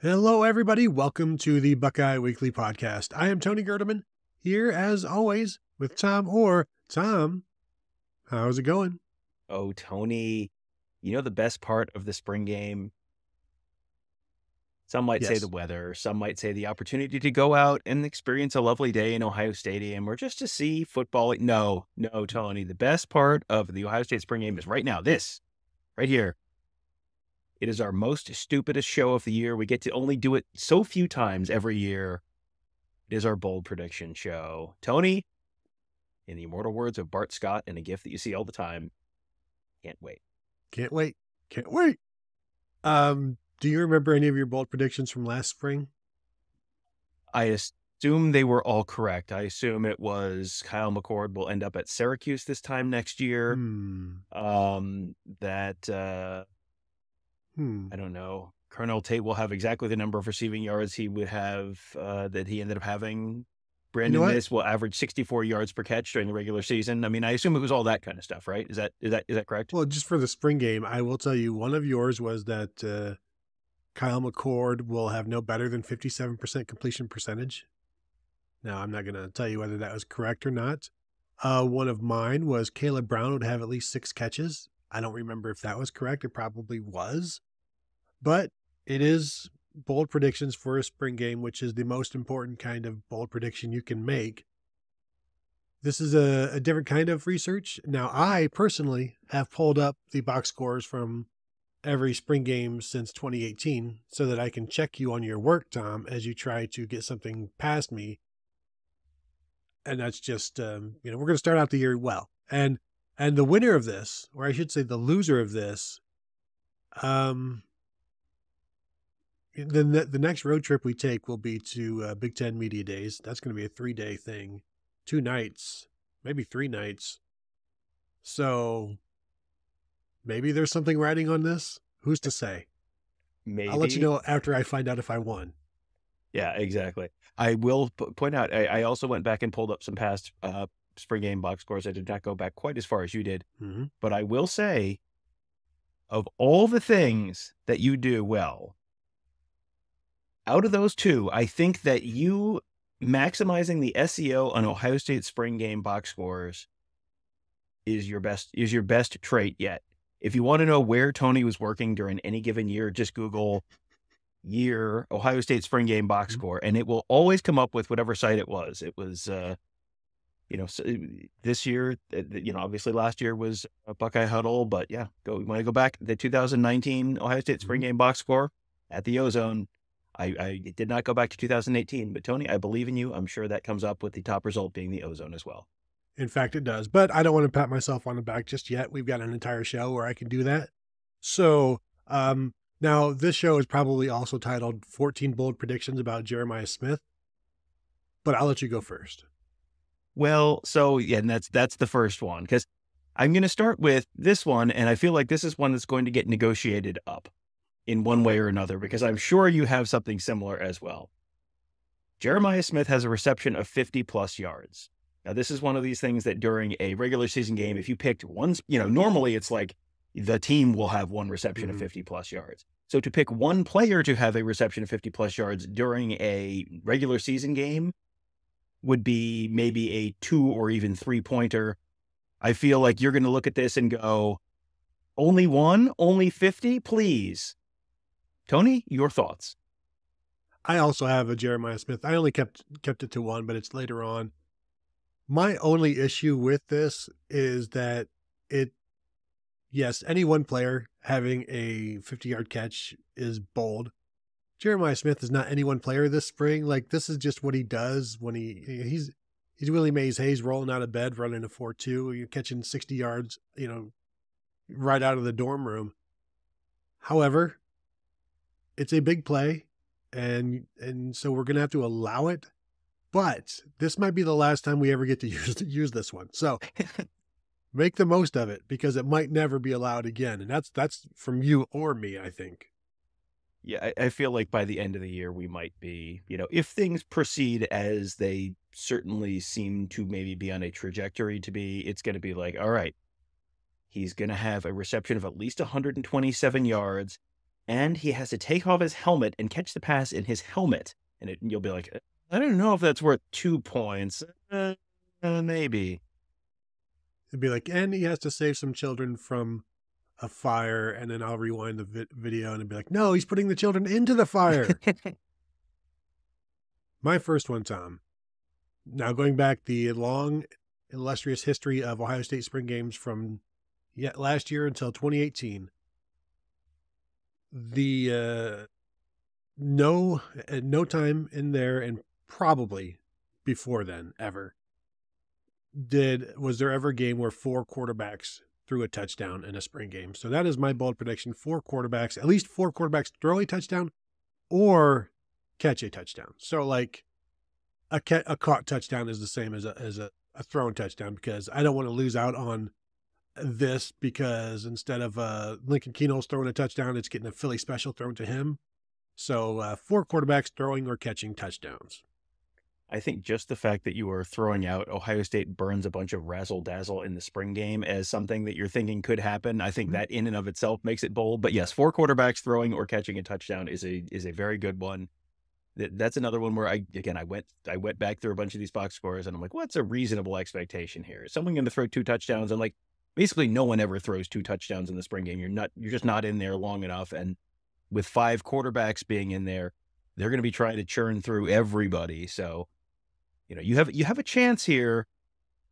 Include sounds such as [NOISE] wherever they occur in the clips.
Hello, everybody. Welcome to the Buckeye Weekly Podcast. I am Tony Gerdeman, here as always with Tom Orr. Tom, how's it going? Oh, Tony, you know the best part of the spring game? Some might say the weather, some might say the opportunity to go out and experience a lovely day in Ohio Stadium or just to see football. No, no, Tony. The best part of the Ohio State spring game is right now, this, right here. It is our most stupidest show of the year. We get to only do it so few times every year. It is our bold prediction show. Tony, in the immortal words of Bart Scott in a gift that you see all the time, can't wait. Can't wait. Can't wait. Um, do you remember any of your bold predictions from last spring? I assume they were all correct. I assume it was Kyle McCord will end up at Syracuse this time next year. Hmm. Um, that uh, Hmm. I don't know. Carnell Tate will have exactly the number of receiving yards he would have uh, that he ended up having. Brandon what? Miss will average 64 yards per catch during the regular season. I mean, I assume it was all that kind of stuff, right? Is that is that is that correct? Well, just for the spring game, I will tell you one of yours was that uh, Kyle McCord will have no better than 57% completion percentage. Now, I'm not going to tell you whether that was correct or not. Uh, one of mine was Caleb Brown would have at least six catches. I don't remember if that was correct. It probably was. But it is bold predictions for a spring game, which is the most important kind of bold prediction you can make. This is a, a different kind of research. Now, I personally have pulled up the box scores from every spring game since 2018 so that I can check you on your work, Tom, as you try to get something past me. And that's just, um, you know, we're going to start out the year well. And and the winner of this, or I should say the loser of this, um, the the next road trip we take will be to uh, Big Ten Media Days. That's going to be a three day thing, two nights, maybe three nights. So maybe there's something riding on this. Who's to say? Maybe I'll let you know after I find out if I won. Yeah, exactly. I will p- point out. I, I also went back and pulled up some past uh, spring game box scores. I did not go back quite as far as you did. hmm But I will say, of all the things that you do well, out of those two, I think that you maximizing the SEO on Ohio State spring game box scores is your best is your best trait yet. If you want to know where Tony was working during any given year, just Google year Ohio State spring game box Mhm. score, and it will always come up with whatever site it was. It was, uh, you know, so this year, you know, obviously last year was a Buckeye Huddle, but yeah, go. You want to go back the 2019 Ohio State spring game box score at the Ozone. I, I did not go back to 2018, but Tony, I believe in you. I'm sure that comes up with the top result being the Ozone as well. In fact, it does. But I don't want to pat myself on the back just yet. We've got an entire show where I can do that. So um, now this show is probably also titled 14 Bold Predictions about Jeremiah Smith. But I'll let you go first. Well, so yeah, and that's that's the first one because I'm going to start with this one, and I feel like this is one that's going to get negotiated up in one way or another because I'm sure you have something similar as well. Jeremiah Smith has a reception of 50 plus yards. Now, this is one of these things that during a regular season game, if you picked one, you know, normally it's like the team will have one reception Mhm. of 50 plus yards. So to pick one player to have a reception of 50 plus yards during a regular season game would be maybe a two or even three pointer. I feel like you're going to look at this and go, only one, only 50, please. Tony, your thoughts? I also have a Jeremiah Smith. I only kept kept it to one, but it's later on. My only issue with this is that it yes, any one player having a 50-yard catch is bold. Jeremiah Smith is not any one player this spring. Like this is just what he does when he he's he's Willie Mays Hayes rolling out of bed, running a 4-2, you're catching 60 yards, you know, right out of the dorm room. However, it's a big play and and so we're gonna have to allow it. But this might be the last time we ever get to [LAUGHS] use use this one. So make the most of it because it might never be allowed again. And that's that's from you or me, I think. Yeah, I, I feel like by the end of the year, we might be, you know, if things proceed as they certainly seem to maybe be on a trajectory to be, it's going to be like, all right, he's going to have a reception of at least 127 yards and he has to take off his helmet and catch the pass in his helmet. And it, you'll be like, I don't know if that's worth two points. Uh, uh, maybe. It'd be like, and he has to save some children from a fire, and then I'll rewind the vi- video and it'd be like, no, he's putting the children into the fire. [LAUGHS] My first one, Tom. Now going back the long, illustrious history of Ohio State spring games from yet last year until 2018. The uh, no, no time in there, and probably before then ever did was there ever a game where four quarterbacks threw a touchdown in a spring game. So that is my bold prediction: four quarterbacks, at least four quarterbacks throw a touchdown or catch a touchdown. So like a ca- a caught touchdown is the same as a as a, a thrown touchdown because I don't want to lose out on this because instead of uh, Lincoln Kienholz throwing a touchdown, it's getting a Philly special thrown to him. So uh, four quarterbacks throwing or catching touchdowns. I think just the fact that you are throwing out Ohio State burns a bunch of razzle dazzle in the spring game as something that you're thinking could happen. I think Mhm. that in and of itself makes it bold. But yes, four quarterbacks throwing or catching a touchdown is a is a very good one. That's another one where I again I went I went back through a bunch of these box scores and I'm like, what's a reasonable expectation here? Is someone going to throw two touchdowns? And like basically no one ever throws two touchdowns in the spring game. You're not you're just not in there long enough. And with five quarterbacks being in there, they're going to be trying to churn through everybody. So you know you have you have a chance here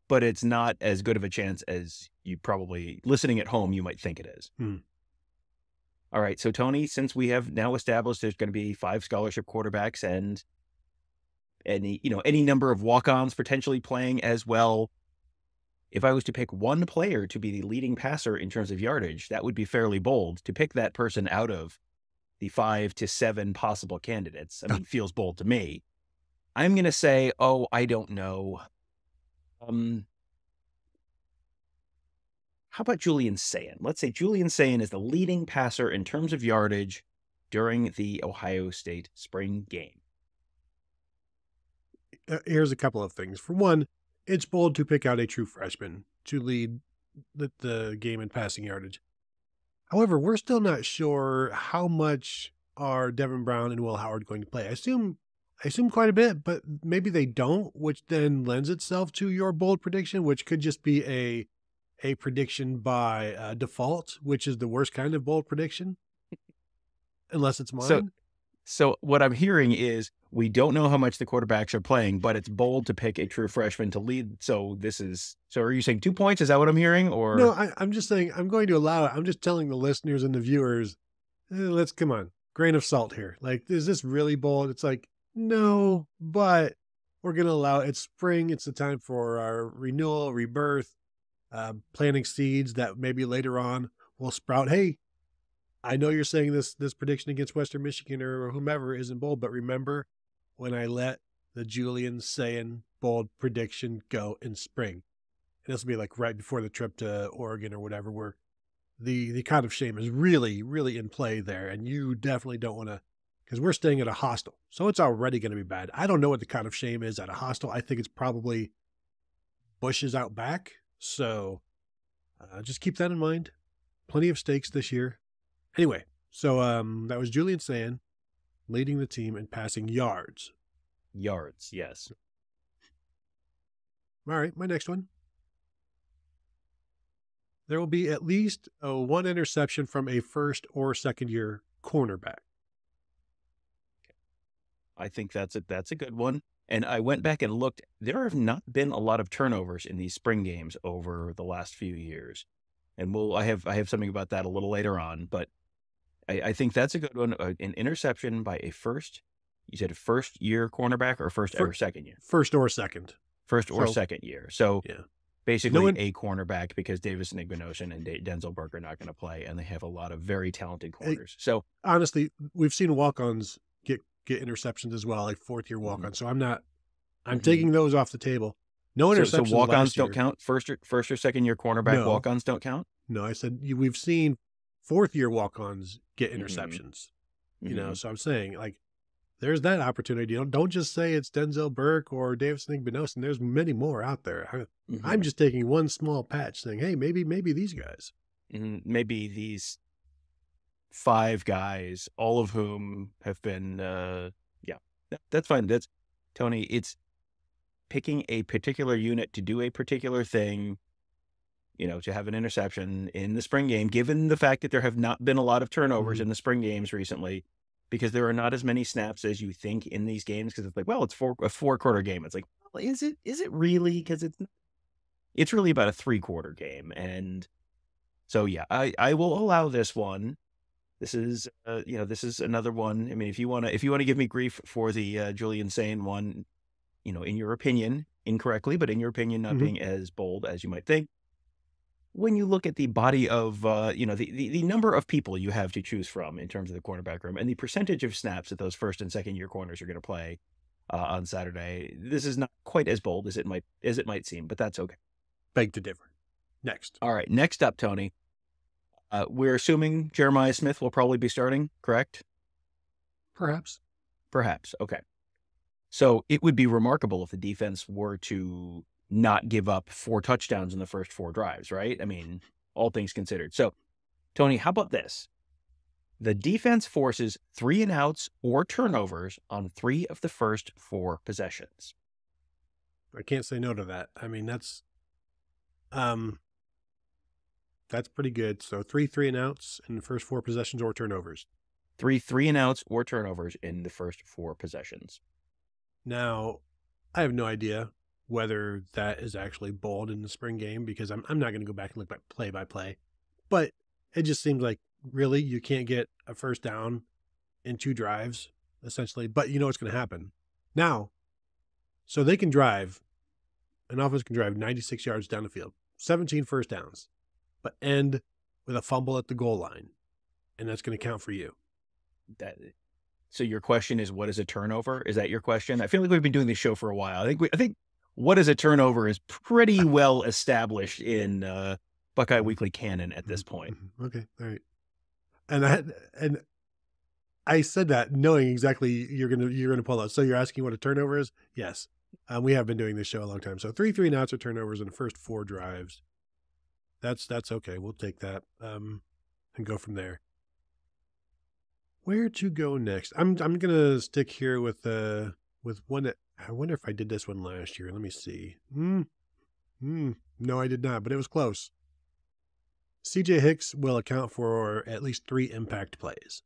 but it's not as good of a chance as you probably listening at home you might think it is Hmm. all right so tony since we have now established there's going to be five scholarship quarterbacks and any you know any number of walk-ons potentially playing as well if i was to pick one player to be the leading passer in terms of yardage that would be fairly bold to pick that person out of the five to seven possible candidates i mean feels bold to me I'm going to say, oh, I don't know. Um, how about Julian Sayin? Let's say Julian Sayin is the leading passer in terms of yardage during the Ohio State spring game. Here's a couple of things. For one, it's bold to pick out a true freshman to lead the, the game in passing yardage. However, we're still not sure how much are Devin Brown and Will Howard going to play. I assume I assume quite a bit, but maybe they don't, which then lends itself to your bold prediction, which could just be a a prediction by uh, default, which is the worst kind of bold prediction, unless it's mine. So- So what I'm hearing is we don't know how much the quarterbacks are playing, but it's bold to pick a true freshman to lead. So this is so are you saying two points? Is that what I'm hearing? Or No, I, I'm just saying I'm going to allow it. I'm just telling the listeners and the viewers, eh, let's come on, grain of salt here. Like, is this really bold? It's like, no, but we're going to allow it. It's spring. It's the time for our renewal, rebirth, uh, planting seeds that maybe later on will sprout. Hey, I know you're saying this this prediction against Western Michigan or whomever isn't bold, but remember when I let the Julian Sayin bold prediction go in spring and this will be like right before the trip to Oregon or whatever, where the the kind of shame is really really in play there, and you definitely don't want to because we're staying at a hostel, so it's already going to be bad. I don't know what the kind of shame is at a hostel. I think it's probably bushes out back. So uh, just keep that in mind. Plenty of stakes this year. Anyway, so um, that was Julian Sayin leading the team in passing yards. yards? Yes. All right, my next one. There will be at least a one interception from a first or second year cornerback. I think that's a that's a good one. And I went back and looked. There have not been a lot of turnovers in these spring games over the last few years, and we'll I have I have something about that a little later on. But I, I think that's a good one. Uh, An interception by a first. You said first year cornerback or first or second year, First or second. first or So- second year. So Yeah. basically one- a cornerback because Davison Igbinosun and Denzel Burke are not going to play, and they have a lot of very talented corners. So Honestly, we've seen walk ons get get interceptions as well, like fourth year walk ons. So I'm not I'm Mhm. taking those off the table. No interceptions. so walk-ons don't count. First or first or second year cornerback No. walk-ons don't count. No, I said we've seen fourth year walk ons get Mhm. interceptions. You know, Mhm. so I'm saying like there's that opportunity. Don't don't just say it's Denzel Burke or Davison Igbinosun. There's many more out there. I, Mhm. I'm just taking one small patch, saying, hey, maybe maybe these guys. Mhm. maybe these five guys, all of whom have been, uh, yeah, that, that's fine. That's Tony. It's picking a particular unit to do a particular thing, you know, to have an interception in the spring game, given the fact that there have not been a lot of turnovers Mhm. in the spring games recently, because there are not as many snaps as you think in these games. Because it's like, well, it's four, a four quarter game. It's like, well, is it? Is it really? Because it's it's really about a three quarter game, and so yeah, I I will allow this one. This is, uh, you know, this is another one. I mean, if you want to, if you want to give me grief for the uh, Julian Sayin one, you know, in your opinion, incorrectly, but in your opinion, not Mhm. being as bold as you might think. When you look at the body of, uh, you know, the, the the number of people you have to choose from in terms of the cornerback room, and the percentage of snaps that those first and second year corners are going to play uh, on Saturday, this is not quite as bold as it might as it might seem, but that's okay. Beg to differ. Next. All right, next up, Tony. Uh, we're assuming Jeremiah Smith will probably be starting, correct? Perhaps. Perhaps. Okay. So it would be remarkable if the defense were to not give up four touchdowns in the first four drives, right? I mean, all things considered. So, Tony, how about this? The defense forces three and outs or turnovers on three of the first four possessions. I can't say no to that. I mean, that's um that's pretty good. So three three and outs in the first four possessions or turnovers. Three three and outs or turnovers in the first four possessions. Now, I have no idea whether that is actually bold in the spring game because I'm I'm not going to go back and look by play by play, but it just seems like really you can't get a first down in two drives essentially. But you know what's going to happen now. So they can drive, an offense can drive 96 yards down the field, 17 first downs, but end with a fumble at the goal line, and that's going to count for you. That so your question is what is a turnover? Is that your question? I feel like we've been doing this show for a while. I think we, I think what is a turnover is pretty well established in uh, Buckeye Weekly canon at this point. Mhm. Okay, all right. And I and I said that knowing exactly you're gonna you're gonna pull out. So you're asking what a turnover is? Yes. Um, we have been doing this show a long time. So three three and outs are turnovers in the first four drives. That's that's okay. We'll take that. Um, and go from there. Where to go next? I'm I'm gonna stick here with uh with one that I wonder if I did this one last year. Let me see. Hmm. Hmm. No, I did not, but it was close. CJ Hicks will account for at least three impact plays.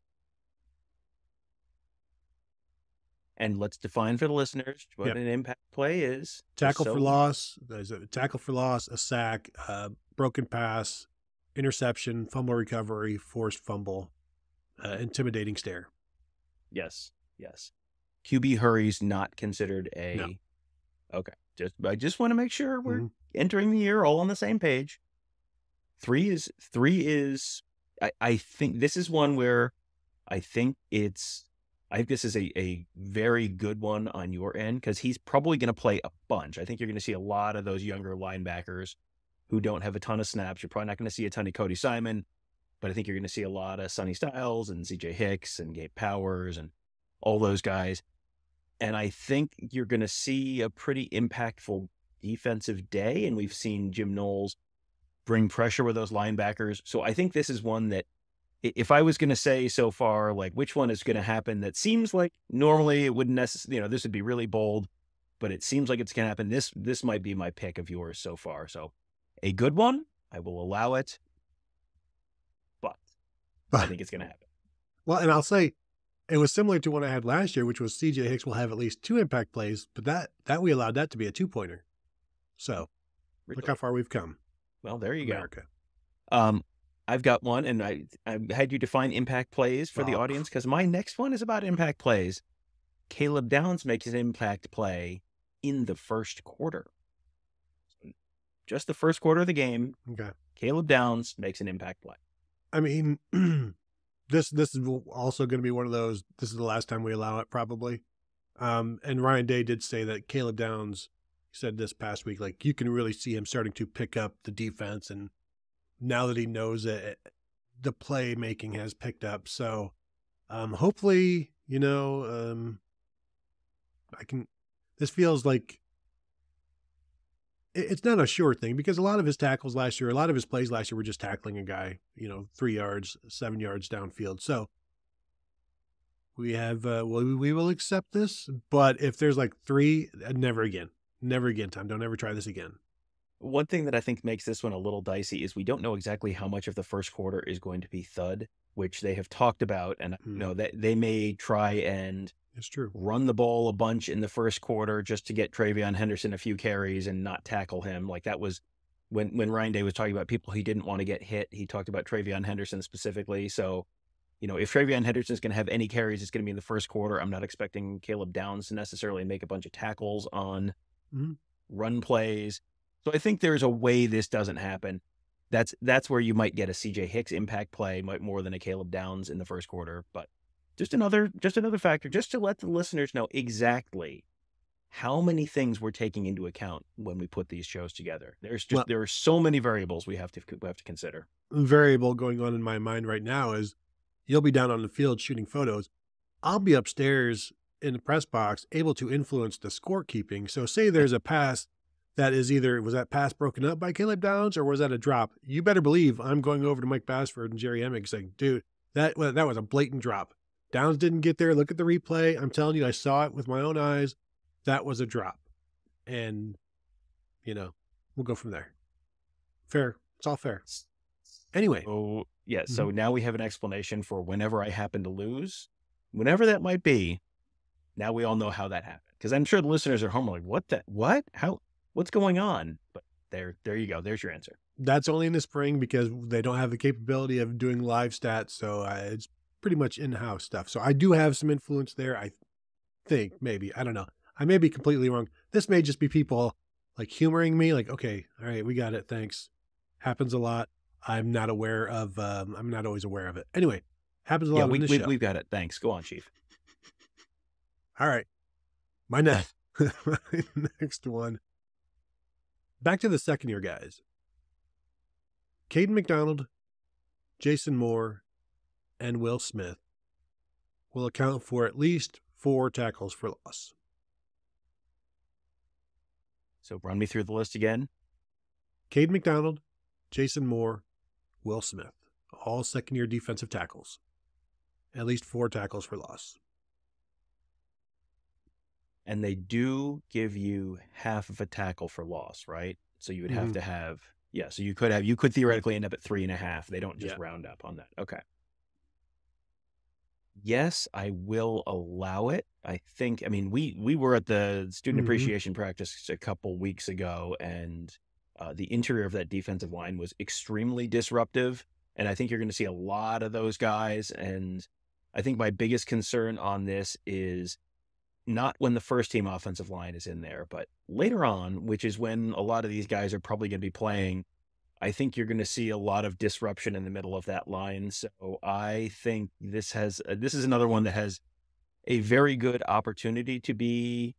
And let's define for the listeners what Yep. an impact play is. Tackle so- for loss, there's a tackle for loss, a sack, a broken pass, interception, fumble recovery, forced fumble, uh, intimidating stare. Yes, yes. QB hurries not considered a. No. Okay, just I just want to make sure we're Mhm. entering the year all on the same page. Three is three is I, I think this is one where I think it's I think this is a, a very good one on your end because he's probably going to play a bunch. I think you're going to see a lot of those younger linebackers who don't have a ton of snaps. You're probably not going to see a ton of Cody Simon, but I think you're going to see a lot of Sonny Styles and CJ Hicks and Gabe Powers and all those guys. And I think you're going to see a pretty impactful defensive day. And we've seen Jim Knowles bring pressure with those linebackers. So I think this is one that, if I was going to say so far, like which one is going to happen, that seems like normally it wouldn't necessarily, you know, this would be really bold, but it seems like it's going to happen. This this might be my pick of yours so far. So a good one, I will allow it, but I think it's going to happen. well, and I'll say it was similar to one I had last year, which was CJ Hicks will have at least two impact plays, but that that we allowed that to be a two pointer. So look how far we've come, Well, there you go. America. Um, I've got one, and I I had you define impact plays for the Oh. audience because my next one is about impact plays. Caleb Downs makes an impact play in the first quarter. Just the first quarter of the game, Okay. Caleb Downs makes an impact play. I mean, [CLEARS THROAT] this this is also going to be one of those. This is the last time we allow it, probably. Um, and Ryan Day did say that Caleb Downs said this past week, like you can really see him starting to pick up the defense, and now that he knows it, the playmaking has picked up. So, um, hopefully, you know, um, I can. This feels like it's not a sure thing because a lot of his tackles last year, a lot of his plays last year were just tackling a guy, you know, three yards, seven yards downfield. So we have, uh, well, we will accept this, but if there's like three, uh, never again, never again, Tom. Don't ever try this again. One thing that I think makes this one a little dicey is we don't know exactly how much of the first quarter is going to be thud, which they have talked about, and you know that they may try and it's true. Run the ball a bunch in the first quarter just to get TreVeyon Henderson a few carries and not tackle him. Like that was when when Ryan Day was talking about people he didn't want to get hit. He talked about TreVeyon Henderson specifically. So, you know, if TreVeyon Henderson is going to have any carries, it's going to be in the first quarter. I'm not expecting Caleb Downs to necessarily make a bunch of tackles on mm-hmm. run plays. So I think there's a way this doesn't happen. That's that's where you might get a CJ Hicks impact play might more than a Caleb Downs in the first quarter, but just another just another factor just to let the listeners know exactly how many things we're taking into account when we put these shows together. There's just well, there are so many variables we have to we have to consider. Variable going on in my mind right now is you'll be down on the field shooting photos. I'll be upstairs in the press box able to influence the scorekeeping. So say there's a pass that is either was that pass broken up by Caleb Downs or was that a drop? You better believe I'm going over to Mike Bassford and Jerry Emig saying, dude, that that was a blatant drop. Downs didn't get there. Look at the replay. I'm telling you, I saw it with my own eyes. That was a drop. And, you know, we'll go from there. Fair. It's all fair. Anyway. Oh, yeah. Mm-hmm. So now we have an explanation for whenever I happen to lose, whenever that might be. Now we all know how that happened. Because I'm sure the listeners are home like, what the, what? How, what's going on? But there, there you go. There's your answer. That's only in the spring because they don't have the capability of doing live stats. So uh, it's pretty much in-house stuff. So I do have some influence there. I think maybe I don't know. I may be completely wrong. This may just be people like humoring me. Like, okay, all right, we got it. Thanks. Happens a lot. I'm not aware of. Um, I'm not always aware of it. Anyway, happens a lot. Yeah, we, we, show. we've got it. Thanks. Go on, Chief. All right, my next [LAUGHS] [LAUGHS] my next one. Back to the second year guys. Kayden McDonald, Jason Moore, and Will Smith will account for at least four tackles for loss. So run me through the list again. Cade McDonald, Jason Moore, Will Smith, all second year defensive tackles. At least four tackles for loss. And they do give you half of a tackle for loss, right? So you would have mm-hmm. to have, yeah, so you could have, you could theoretically end up at three and a half. They don't just yeah. round up on that. Okay yes, I will allow it. I think. I mean, we we were at the student mm-hmm. appreciation practice a couple weeks ago, and uh, the interior of that defensive line was extremely disruptive. And I think you're going to see a lot of those guys. And I think my biggest concern on this is not when the first team offensive line is in there, but later on, which is when a lot of these guys are probably going to be playing I think you're going to see a lot of disruption in the middle of that line. So I think this has uh, this is another one that has a very good opportunity to be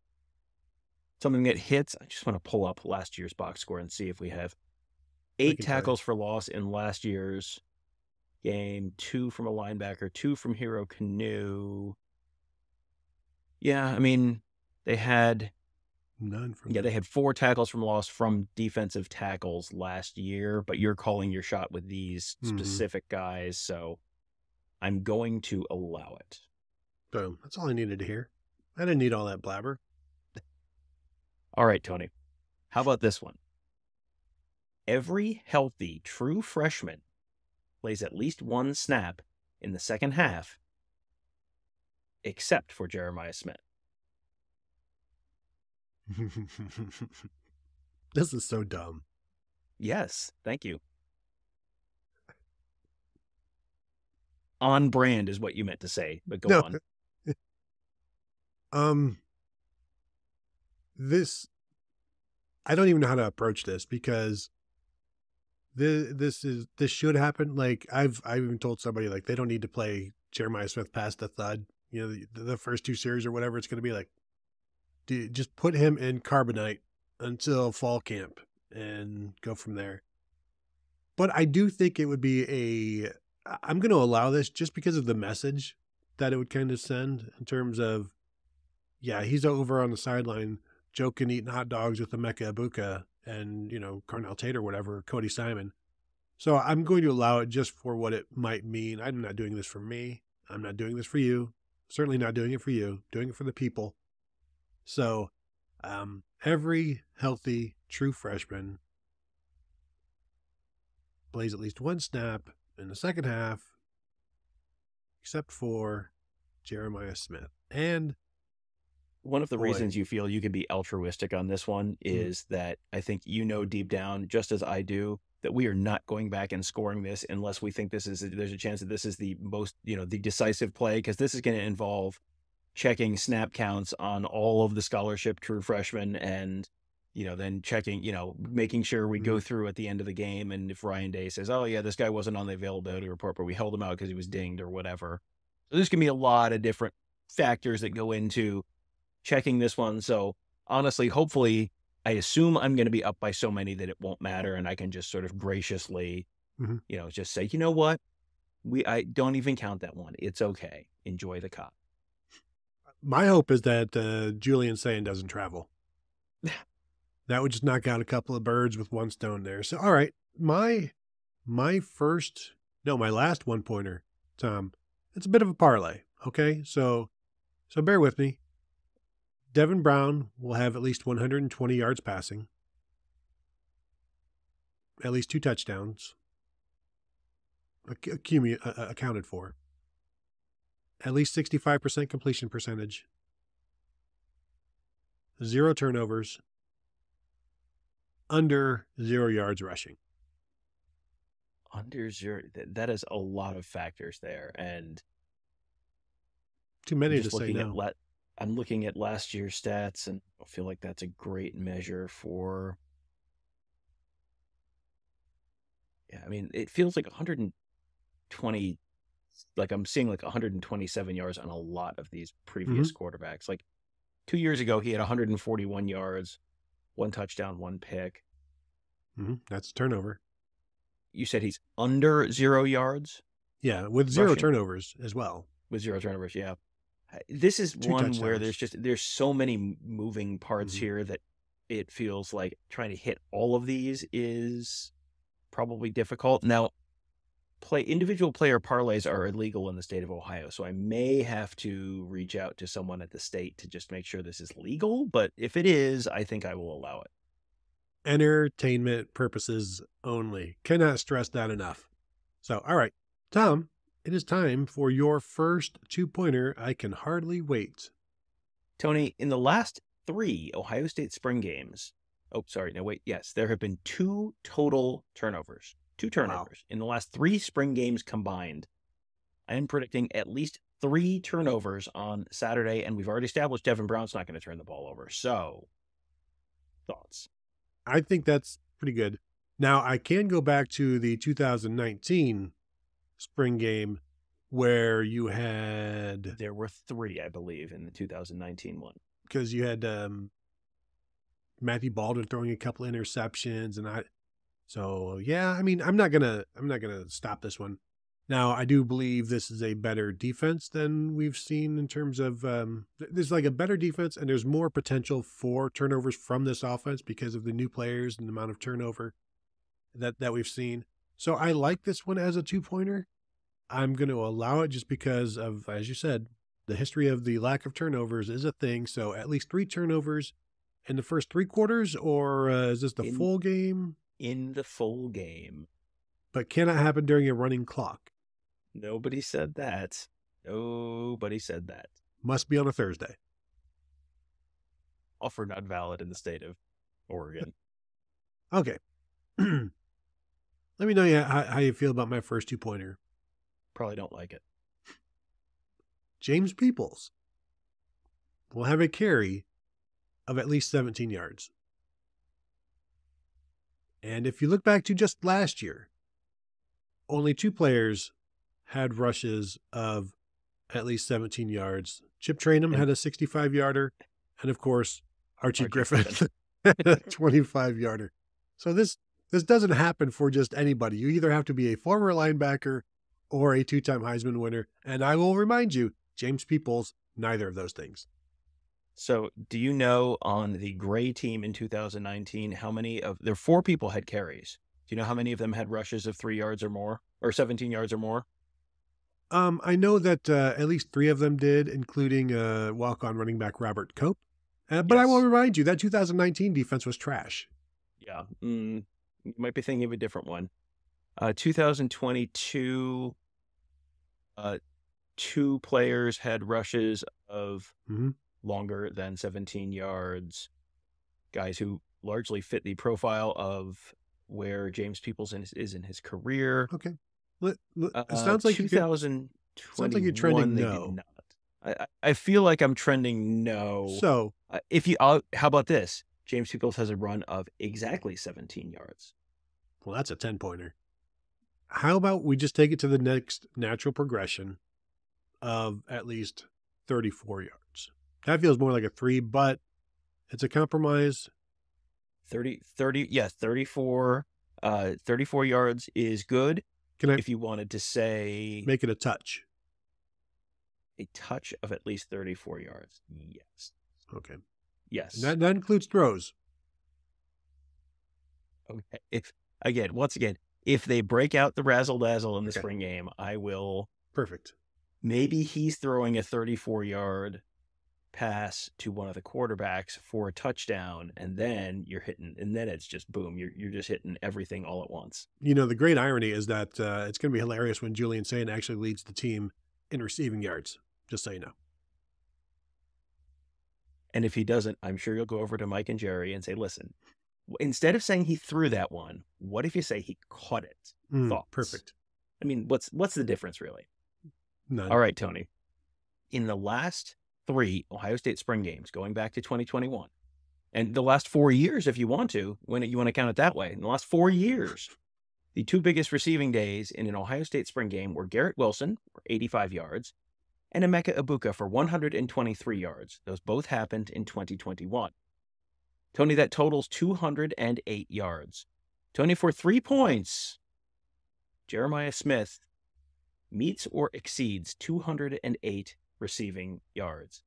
something that hits. I just want to pull up last year's box score and see if we have eight tackles for loss in last year's game, two from a linebacker, two from Hero Kanu. Yeah, I mean, they had None from. Yeah, they had four tackles from loss from defensive tackles last year, but you're calling your shot with these mm-hmm. specific guys, so I'm going to allow it. Boom. That's all I needed to hear. I didn't need all that blabber. all right, Tony. How about this one? Every healthy true freshman plays at least one snap in the second half, except for Jeremiah Smith. [LAUGHS] this is so dumb. Yes, thank you. On brand is what you meant to say, but go no. on. [LAUGHS] um this I don't even know how to approach this because this this is this should happen. Like I've I've even told somebody like they don't need to play Jeremiah Smith past the thud. You know, the, the first two series or whatever it's going to be like do just put him in carbonite until fall camp and go from there. But I do think it would be a I'm going to allow this just because of the message that it would kind of send in terms of yeah, he's over on the sideline joking eating hot dogs with Emeka Egbuka and, you know, Carnell Tate or whatever, Cody Simon. So I'm going to allow it just for what it might mean. I'm not doing this for me. I'm not doing this for you. Certainly not doing it for you. Doing it for the people. So um, every healthy true freshman plays at least one snap in the second half, except for Jeremiah Smith. And one of the Boy. reasons you feel you can be altruistic on this one Mhm. is that I think you know deep down, just as I do, that we are not going back and scoring this unless we think this is there's a chance that this is the most you know the decisive play because this is going to involve checking snap counts on all of the scholarship true freshmen and you know then checking you know making sure we go mm-hmm. through at the end of the game and if Ryan Day says oh yeah this guy wasn't on the availability report but we held him out because he was dinged or whatever so there's going to be a lot of different factors that go into checking this one. So honestly, hopefully, I assume I'm going to be up by so many that it won't matter, and I can just sort of graciously, Mhm. you know, just say, you know what, we I don't even count that one. It's okay. Enjoy the cop. my hope is that uh, Julian Sayin doesn't travel. that would just knock out a couple of birds with one stone there. So, all right, my my first, no, my last one pointer, Tom. It's a bit of a parlay. Okay, so so bear with me. Devin Brown will have at least 120 yards passing, at least two touchdowns. Accumu- uh, uh, accounted for, at least 65% completion percentage, zero turnovers, under zero yards rushing. Under zero, that is a lot of factors there, and Too many to just say at no. la- I'm looking at last year's stats, and I feel like that's a great measure for. Yeah, I mean, it feels like 120, like I'm seeing like 127 yards on a lot of these previous Mm-hmm. quarterbacks. Like two years ago, he had 141 yards, one touchdown, one pick. Mhm, That's a turnover. You said he's under zero yards Yeah, with zero Rushing. turnovers as well. with zero turnovers. Yeah. This is Two one where there's just there's so many moving parts Mhm. here that it feels like trying to hit all of these is probably difficult. Now, play individual player parlays are illegal in the state of Ohio, so I may have to reach out to someone at the state to just make sure this is legal, but if it is, I think I will allow it. Entertainment purposes only. Cannot stress that enough. So, all right, Tom, it is time for your first two pointer. I can hardly wait. Tony, in the last three Ohio State spring games, oh, sorry, no, wait, yes, there have been two total turnovers. Two turnovers in the last three spring games combined. I am predicting at least three turnovers on Saturday, and we've already established Devin Brown's not going to turn the ball over. So, thoughts? I think that's pretty good. Now, I can go back to the 2019 spring game where you had There were three, I believe, in the 2019 one. because you had um, Matthew Baldwin throwing a couple interceptions, and I. So yeah, I mean, I'm not gonna, I'm not gonna stop this one. Now, I do believe this is a better defense than we've seen in terms of um, there's like a better defense, and there's more potential for turnovers from this offense because of the new players and the amount of turnover that that we've seen. So I like this one as a two pointer. I'm going to allow it just because of, as you said, the history of the lack of turnovers is a thing. So at least three turnovers in the first three quarters, or uh, is this the In- full game? In the full game. But cannot happen during a running clock. Nobody said that. Nobody said that. Must be on a Thursday. Offer not valid in the state of Oregon. [LAUGHS] Okay. [CLEARS THROAT] Let me know yeah, how, how you feel about my first two pointer. Probably don't like it. James Peoples will have a carry of at least 17 yards. And if you look back to just last year, only two players had rushes of at least 17 yards. Chip Trayanum had a 65 yarder, and of course, Archie, Archie Griffin Griffin. [LAUGHS] 25 yarder. So this this doesn't happen for just anybody. You either have to be a former linebacker or a two-time Heisman winner, and I will remind you, James Peoples, neither of those things. So, do you know on the gray team in 2019 how many of there four people had carries? Do you know how many of them had rushes of three yards or more, or 17 yards or more? Um, I know that uh, at least three of them did, including uh, walk-on running back Robert Cope. Uh, but I will remind you that 2019 defense was trash. Yeah, mm, you might be thinking of a different one. Uh, 2022, uh, two players had rushes of Mhm. longer than 17 yards. Guys who largely fit the profile of where James Peoples is, is in his career. Okay. Li- Uh, it sounds like you could- 2021, like you're trending no. I, I- feel like I'm trending no. so Uh, if you, i how about this? James Peoples has a run of exactly 17 yards. well, that's a 10 pointer. How about we just take it to the next natural progression of at least 34 yards? That feels more like a three, but it's a compromise. 30, 30, yeah, 34, uh, 34 yards is good. Can I If you wanted to say make it a touch? a touch of at least 34 yards. Yes. Okay. Yes. That, that includes throws. okay. If, again, once again, if they break out the razzle dazzle in the Okay. spring game, I will, Perfect. maybe he's throwing a 34 yard pass to one of the quarterbacks for a touchdown and then you're hitting and then it's just boom you're you're just hitting everything all at once You know, the great irony is that uh, it's going to be hilarious when Julian Sayin actually leads the team in receiving yards, just so you know. And if he doesn't, I'm sure you'll go over to Mike and Jerry and say, listen, instead of saying he threw that one, what if you say he caught it? Mm, Thoughts? perfect. I mean, what's what's the difference really? None. All right, Tony. In the last three Ohio State spring games, going back to 2021, and the last four years, if you want to, when you want to count it that way, in the last four years, the two biggest receiving days in an Ohio State spring game were Garrett Wilson for 85 yards and Emeka Egbuka for 123 yards. Those both happened in 2021. Tony, that totals 208 yards. Tony, for three points, Jeremiah Smith meets or exceeds 208 receiving yards.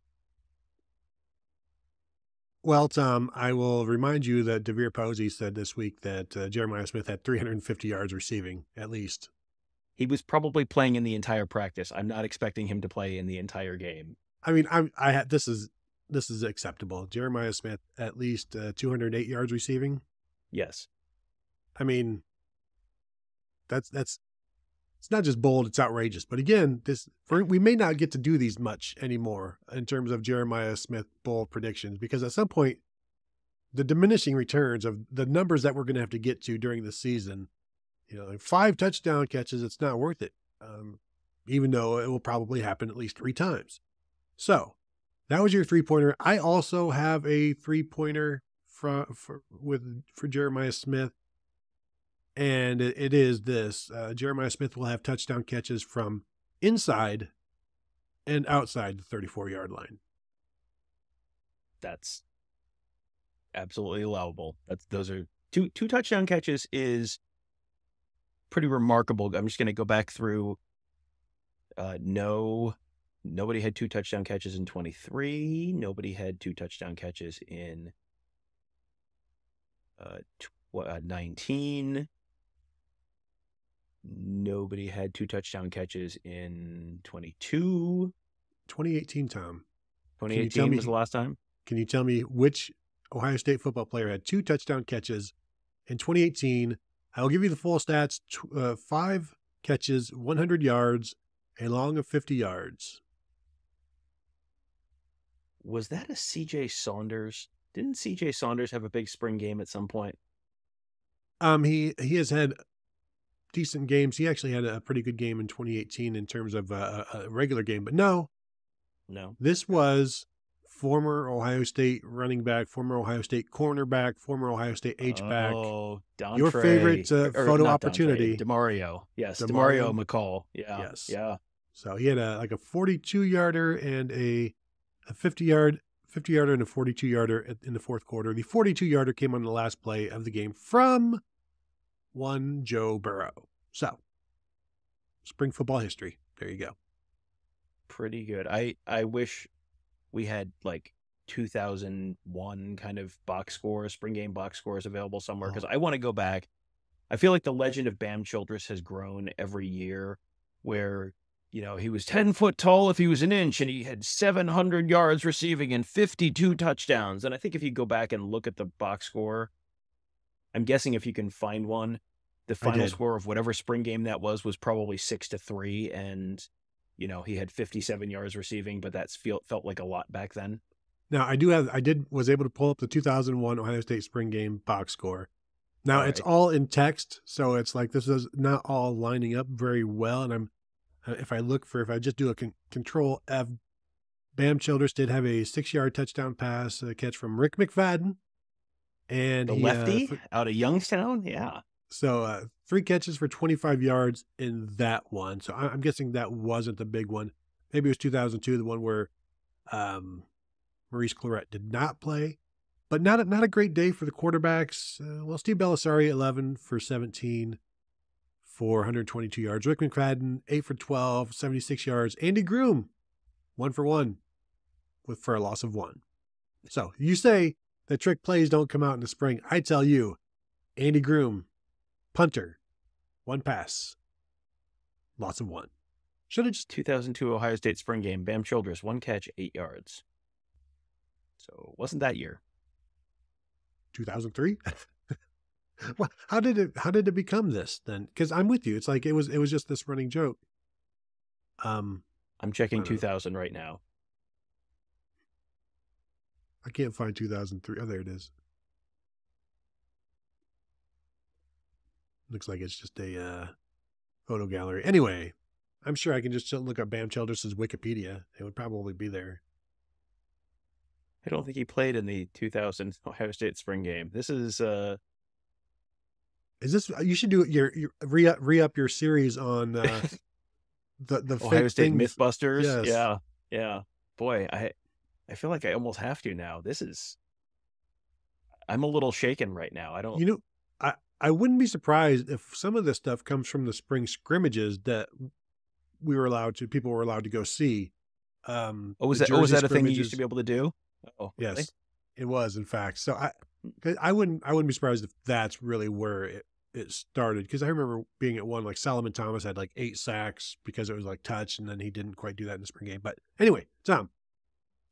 Well, Tom, I will remind you that DeVier Posey said this week that uh, Jeremiah Smith had 350 yards receiving, at least. He was probably playing in the entire practice. I'm not expecting him to play in the entire game. I mean, I'm, I had this is this is acceptable. Jeremiah Smith at least uh, 208 yards receiving. Yes. I mean, that's that's it's not just bold; it's outrageous. But again, this for, we may not get to do these much anymore in terms of Jeremiah Smith bold predictions because at some point, the diminishing returns of the numbers that we're going to have to get to during the season, you know, five touchdown catches, it's not worth it. Um, even though it will probably happen at least three times. So that was your three pointer. I also have a three pointer for, for with for Jeremiah Smith, and it, it is this: uh, Jeremiah Smith will have touchdown catches from inside and outside the 34 yard line. That's absolutely allowable. That's those are two two touchdown catches is pretty remarkable. I'm just going to go back through uh no nobody had two touchdown catches in 23, nobody had two touchdown catches in uh, tw- uh 19 nobody had two touchdown catches in 22 2018, Tom. 2018 me- was the last time Can you tell me which Ohio State football player had two touchdown catches in 2018? I'll give you the full stats: tw- uh, five catches, 100 yards, a long of 50 yards. was that a CJ Saunders? Didn't CJ Saunders have a big spring game at some point? Um, he he has had decent games. He actually had a pretty good game in 2018 in terms of uh, a, a regular game. But no, No. this was former Ohio State running back, former Ohio State cornerback, former Ohio State H back. Oh, Dontre, Your favorite, uh, or photo Dontre, opportunity. Demario. Yes, Demario. Demario McCall. Yeah. Yes. Yeah. So he had a like a 42 yarder and a a 50 yard 50 yarder and a 42 yarder in the fourth quarter. The 42 yarder came on the last play of the game from one Joe Burrow. So spring football history. There you go. Pretty good. I I wish we had like 2001 kind of box scores, spring game box scores available somewhere uh-huh. because I want to go back. I feel like the legend of Bam Childress has grown every year, where you know he was 10 foot tall if he was an inch, and he had 700 yards receiving and 52 touchdowns. And I think if you go back and look at the box score, I'm guessing if you can find one, the final score of whatever spring game that was was probably six to three, and you know he had 57 yards receiving, but that's felt felt like a lot back then. Now I do have I did was able to pull up the 2001 Ohio State spring game box score. Now all it's right. all in text, so it's like this is not all lining up very well. And I'm if I look for if I just do a con- control F, Bam Childress did have a six yard touchdown pass uh, catch from Rick McFadden, and the he, uh, lefty uh, out of Youngstown, yeah. So uh, three catches for 25 yards in that one. So I'm guessing that wasn't the big one. Maybe it was 2002, the one where um, Maurice Clarett did not play, but not a, not a great day for the quarterbacks. Uh, well, Steve Bellisari, 11 for 17 for 122 yards. Rick McFadden, 8 for 12, 76 yards. Andy Groom, 1 for 1 with for a loss of 1. So you say that trick plays don't come out in the spring. I tell you, Andy Groom, punter, one pass, lots of 1. Should have just 2002 Ohio State spring game. Bam Childress, one catch, eight yards. So it wasn't that year. 2003? [LAUGHS] well, how did it how did it become this then? Cuz I'm with you. It's like it was it was just this running joke. Um I'm checking 2000 know. right now. I can't find 2003. Oh, there it is. Looks like it's just a uh, photo gallery. Anyway, I'm sure I can just look up Bam Childress's Wikipedia. It would probably be there. I don't think he played in the 2000 Ohio State spring game. This is uh Is this you should do your, your re up re up your series on uh [LAUGHS] the the Ohio State things. Mythbusters. Yes. Yeah. Yeah. Boy, I I feel like I almost have to now. This is I'm a little shaken right now. I don't You know, I I wouldn't be surprised if some of this stuff comes from the spring scrimmages that we were allowed to people were allowed to go see. Um, oh, was that? Oh, was that a thing you used to be able to do? Oh, yes, really? it was in fact. So I. I wouldn't, I wouldn't be surprised if that's really where it it started because I remember being at one like Solomon Thomas had like eight sacks because it was like touch, and then he didn't quite do that in the spring game. But anyway, Tom,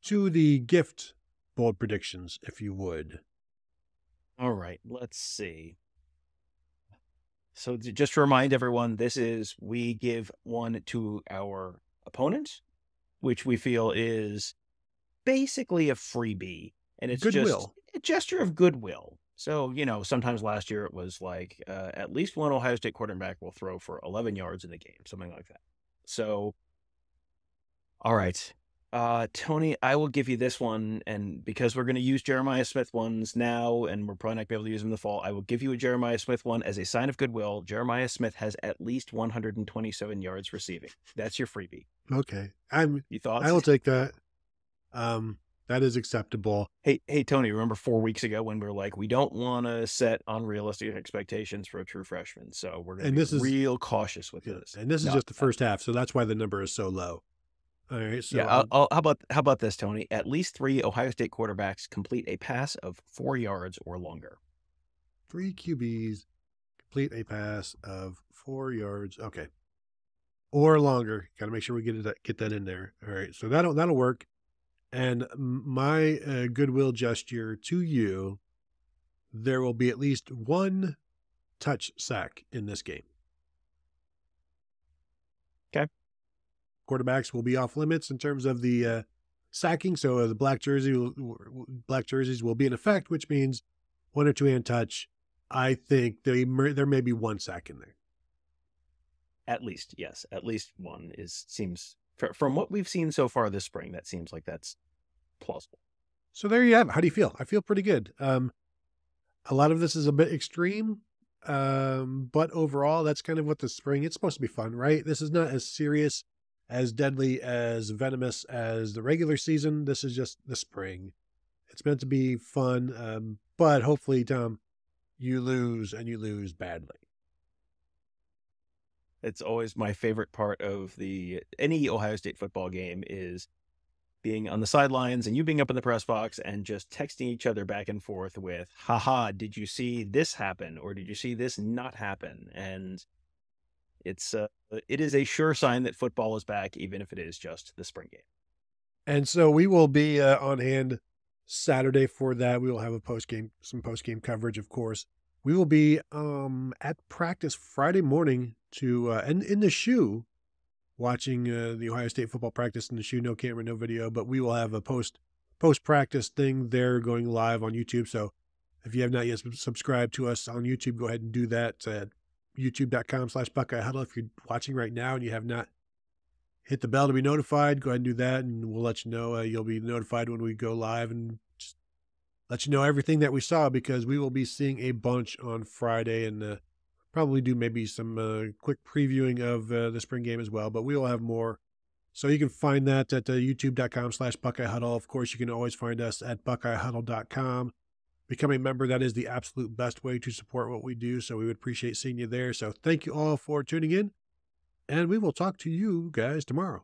to the gift bold predictions, if you would. All right, let's see. So just to remind everyone, this is we give one to our opponent, which we feel is basically a freebie, and it's goodwill. just a gesture of goodwill. So you know, sometimes last year it was like uh, at least one Ohio State quarterback will throw for 11 yards in the game, something like that. So, all right, uh, Tony, I will give you this one, and because we're going to use Jeremiah Smith ones now, and we're probably not going to be able to use them in the fall, I will give you a Jeremiah Smith one as a sign of goodwill. Jeremiah Smith has at least 127 yards receiving. That's your freebie. Okay, I'm. You thought? I will take that. Um, that is acceptable. Hey, hey, Tony, remember four weeks ago when we were like, we don't want to set unrealistic expectations for a true freshman, so we're going to be is, real cautious with yeah, this. And this is no, just the first half, so that's why the number is so low. All right. So yeah, I'll, I'll, how about how about this, Tony? At least three Ohio State quarterbacks complete a pass of four yards or longer. Three QBs complete a pass of four yards. Okay, or longer. Got to make sure we get it get that in there. All right. So that'll that'll work. And my uh, goodwill gesture to you, there will be at least one touch sack in this game. Okay. Quarterbacks will be off limits in terms of the uh, sacking. So uh, the black jersey, black jerseys will be in effect, which means one or two hand touch. I think they, there may be one sack in there. At least, yes, at least one is seems from what we've seen so far this spring, that seems like that's plausible. So there you have it. How do you feel? I feel pretty good. Um, a lot of this is a bit extreme, um, but overall, that's kind of what the spring. It's supposed to be fun, right? This is not as serious, as deadly, as venomous as the regular season. This is just the spring. It's meant to be fun, um, but hopefully, Tom, you lose and you lose badly. It's always my favorite part of the any Ohio State football game is being on the sidelines and you being up in the press box and just texting each other back and forth with, haha, did you see this happen? Or did you see this not happen? And it's uh, it is a sure sign that football is back, even if it is just the spring game. And so we will be uh, on hand Saturday for that. We will have a post game, some post game coverage, of course. We will be um, at practice Friday morning to uh, and in the shoe, watching uh, the Ohio State football practice in the shoe. No camera, no video, but we will have a post post practice thing there going live on YouTube. So if you have not yet subscribed to us on YouTube, go ahead and do that at youtube.com slash Buckeye Huddle. If you're watching right now and you have not hit the bell to be notified, go ahead and do that, and we'll let you know. Uh, you'll be notified when we go live and let you know everything that we saw because we will be seeing a bunch on Friday and uh, probably do maybe some uh, quick previewing of uh, the spring game as well. But we will have more. So you can find that at uh, youtube.com slash Buckeye Huddle. Of course, you can always find us at buckeyehuddle.com. Become a member. That is the absolute best way to support what we do. So we would appreciate seeing you there. So thank you all for tuning in. And we will talk to you guys tomorrow.